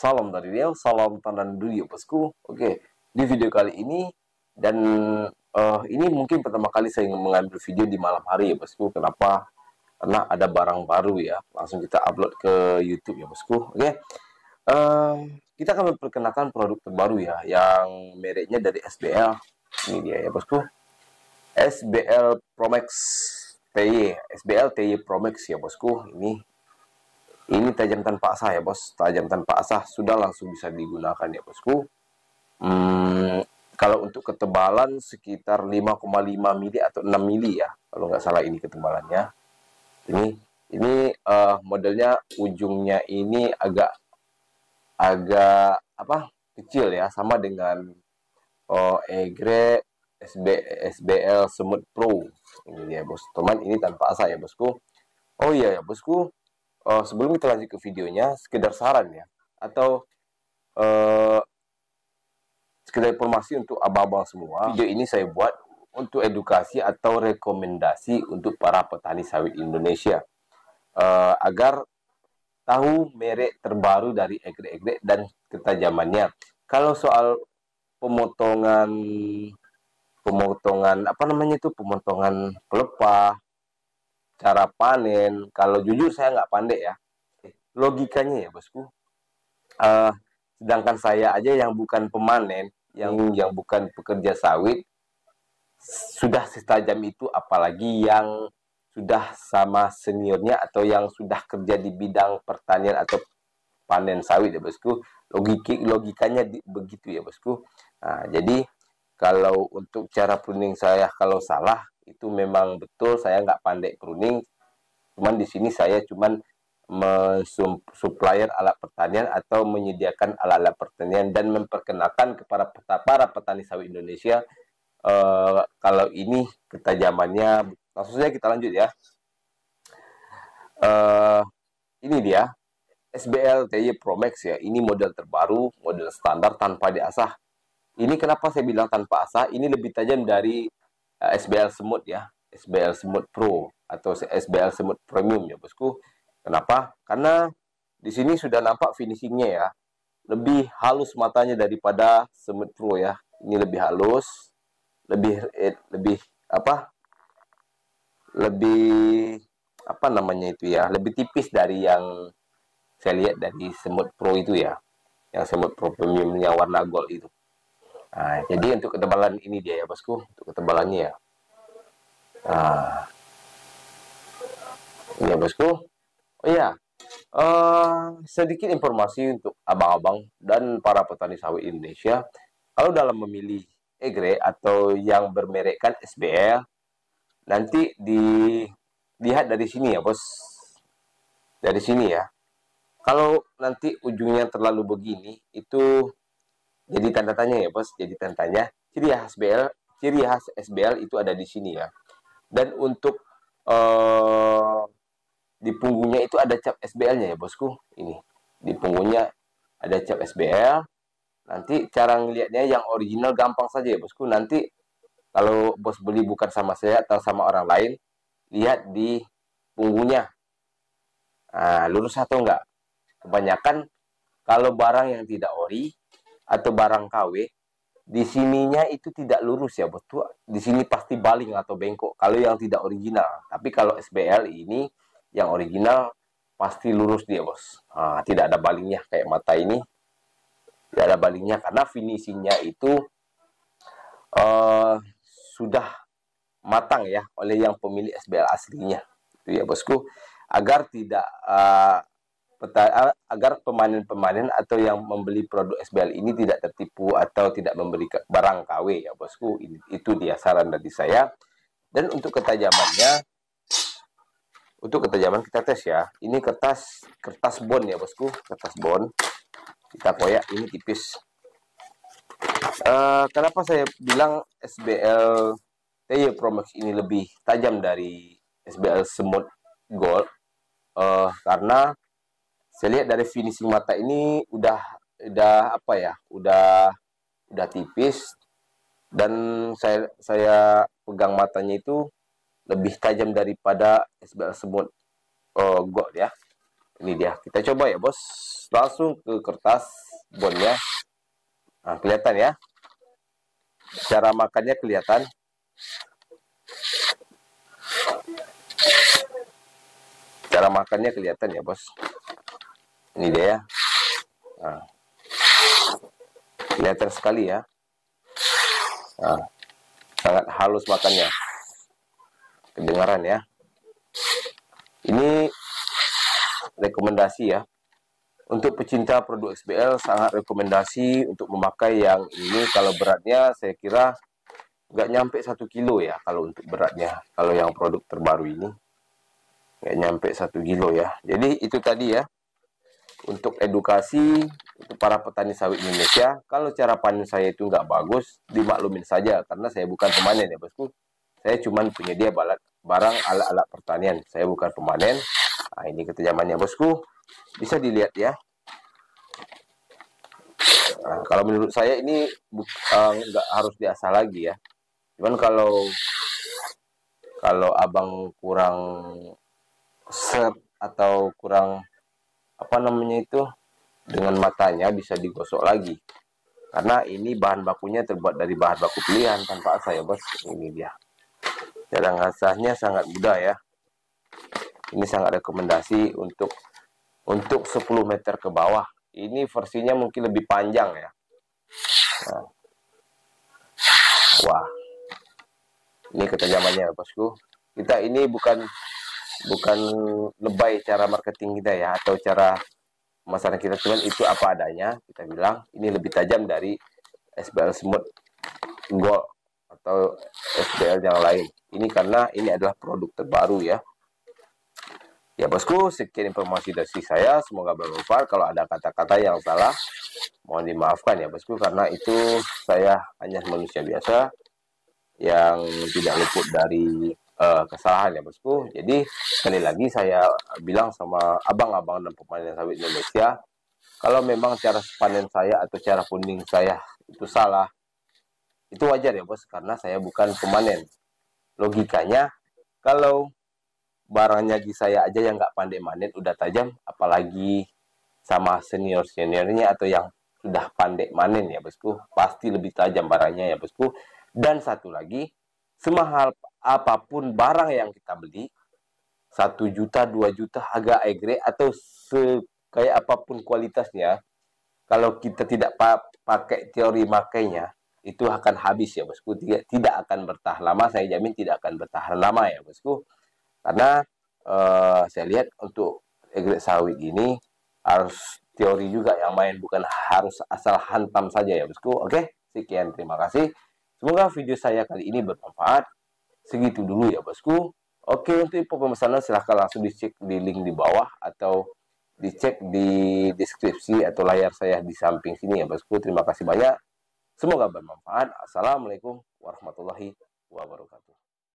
Salam dari Riau, salam tandan dunia bosku. Oke, di video kali ini dan uh, ini mungkin pertama kali saya mengambil video di malam hari ya bosku. Kenapa? Karena ada barang baru ya. Langsung kita upload ke YouTube ya bosku. Oke, uh, kita akan memperkenalkan produk terbaru ya, yang mereknya dari SBL. Ini dia ya bosku. SBL Promax TY, SBL TY Promax ya bosku. Ini ini tajam tanpa asah ya bos, tajam tanpa asah sudah langsung bisa digunakan ya bosku. Hmm, kalau untuk ketebalan sekitar 5,5 mili atau 6 mili ya, kalau nggak salah ini ketebalannya. Ini ini uh, modelnya ujungnya ini agak agak apa kecil ya, sama dengan oh, Egre SB, SBL Semut Pro. Ini dia bos, teman ini tanpa asah ya bosku. Oh iya ya bosku, uh, sebelum kita lanjut ke videonya, sekedar saran ya, atau uh, sekedar informasi untuk abang-abang semua. Video ini saya buat untuk edukasi atau rekomendasi untuk para petani sawit Indonesia uh, agar tahu merek terbaru dari egrek-egrek dan ketajamannya. Kalau soal pemotongan pemotongan apa namanya itu pemotongan pelepah cara panen. Kalau jujur saya nggak pandai ya. Logikanya ya bosku. Uh, sedangkan saya aja yang bukan pemanen, yang yang bukan pekerja sawit, sudah setajam itu apalagi yang sudah sama seniornya atau yang sudah kerja di bidang pertanian atau panen sawit ya bosku. Logik logikanya di, begitu ya bosku. Nah, jadi kalau untuk cara pruning saya kalau salah itu memang betul saya nggak pandai pruning. Cuman di sini saya cuman supplier alat pertanian atau menyediakan alat-alat pertanian dan memperkenalkan kepada para petani sawit Indonesia uh, kalau ini ketajamannya. Langsung saja kita lanjut ya. Uh, ini dia SBL TY Pro Max ya. Ini model terbaru model standar tanpa diasah. Ini kenapa saya bilang tanpa asah? Ini lebih tajam dari eh, SBL Semut ya, SBL Semut Pro atau SBL Semut Premium ya bosku. Kenapa? Karena di sini sudah nampak finishingnya ya, lebih halus matanya daripada Semut Pro ya. Ini lebih halus, lebih eh, lebih apa? Lebih apa namanya itu ya, lebih tipis dari yang saya lihat dari Semut Pro itu ya, yang Semut Pro Premium yang warna gold itu. Nah, jadi untuk ketebalan ini dia ya bosku, untuk ketebalannya ya. Nah, ya bosku. Oh iya, uh, sedikit informasi untuk abang-abang dan para petani sawit Indonesia. Kalau dalam memilih egre atau yang bermerekkan SBL, nanti dilihat dari sini ya bos. Dari sini ya. Kalau nanti ujungnya terlalu begini, itu jadi tanda tanya ya bos. Jadi tanda tanya ciri khas SBL ciri khas SBL itu ada di sini ya. Dan untuk uh, di punggungnya itu ada cap SBL-nya ya bosku. Ini di punggungnya ada cap SBL nanti cara ngelihatnya yang original gampang saja ya bosku. Nanti kalau bos beli bukan sama saya atau sama orang lain lihat di punggungnya. Nah, lurus atau enggak? Kebanyakan kalau barang yang tidak ori atau barang KW di sininya itu tidak lurus ya betul di sini pasti baling atau bengkok kalau yang tidak original. Tapi kalau SBL ini yang original pasti lurus dia bos. Nah, tidak ada balingnya kayak mata ini. Tidak ada balingnya karena finishingnya itu uh, sudah matang ya oleh yang pemilik SBL aslinya. Itu ya bosku. Agar tidak uh, agar pemanen-pemanen atau yang membeli produk SBL ini tidak tertipu atau tidak membeli barang KW ya bosku. Itu dia saran dari saya. Dan untuk ketajamannya untuk ketajaman kita tes ya. Ini kertas kertas bond ya bosku. Kertas bond kita koyak ini tipis. Uh, kenapa saya bilang SBL TY Pro Max ini lebih tajam dari SBL Semut Gold? Uh, karena saya lihat dari finishing mata ini udah udah apa ya udah udah tipis. Dan saya saya pegang matanya itu lebih tajam daripada SBL semut oh, gold ya. Ini dia. Kita coba ya bos. Langsung ke kertas bonnya. Nah kelihatan ya. Cara makannya kelihatan. Cara makannya kelihatan ya bos ini dia ya. Nah, sekali ya. Nah, sangat halus makannya. Kedengaran ya. Ini rekomendasi ya. Untuk pecinta produk XBL sangat rekomendasi untuk memakai yang ini. Kalau beratnya saya kira nggak nyampe satu kilo ya kalau untuk beratnya. Kalau yang produk terbaru ini. Nggak nyampe satu kilo ya. Jadi itu tadi ya untuk edukasi untuk para petani sawit Indonesia. Kalau cara panen saya itu nggak bagus dimaklumin saja. Karena saya bukan pemanen ya bosku. Saya cuma penyedia balat barang alat-alat pertanian. Saya bukan pemanen. Nah, ini ketajamannya bosku. Bisa dilihat ya. Nah, kalau menurut saya ini uh, nggak harus diasah lagi ya. Cuman kalau kalau abang kurang set atau kurang apa namanya itu dengan matanya bisa digosok lagi. Karena ini bahan bakunya terbuat dari bahan baku pilihan tanpa asal ya bos. Ini dia. Cara ngasahnya sangat mudah ya. Ini sangat rekomendasi untuk untuk 10 meter ke bawah. Ini versinya mungkin lebih panjang ya. Nah. wah. Ini ketajamannya bosku. Kita ini bukan bukan lebay cara marketing kita ya atau cara pemasaran kita. Cuman itu apa adanya kita bilang ini lebih tajam dari SBL Smooth Gold atau SBL yang lain. Ini karena ini adalah produk terbaru ya. Ya bosku sekian informasi dari saya. Semoga bermanfaat. Kalau ada kata-kata yang salah mohon dimaafkan ya bosku. Karena itu saya hanya manusia biasa yang tidak luput dari uh, kesalahan ya bosku. Jadi sekali lagi saya bilang sama abang-abang dan pemanen sawit Indonesia, kalau memang cara panen saya atau cara punding saya itu salah, itu wajar ya bos, karena saya bukan pemanen. Logikanya, kalau barangnya di saya aja yang nggak pandai manen udah tajam, apalagi sama senior seniornya atau yang sudah pandai manen ya bosku, pasti lebih tajam barangnya ya bosku. Dan satu lagi, semahal apa pun barang yang kita beli, satu juta, dua juta harga egre atau se kayak apa pun kualitasnya, kalau kita tidak pakai teori makainya, itu akan habis ya bosku. Tidak, tidak akan bertahan lama, saya jamin tidak akan bertahan lama ya bosku. Karena uh, saya lihat untuk egre sawit ini harus teori juga yang main, bukan harus asal hantam saja ya bosku. Oke, sekian terima kasih. Semoga video saya kali ini bermanfaat. Segitu dulu ya bosku. Oke, untuk info pemesanan silahkan langsung dicek di link di bawah atau dicek di deskripsi atau layar saya di samping sini ya bosku. Terima kasih banyak. Semoga bermanfaat. Assalamualaikum warahmatullahi wabarakatuh.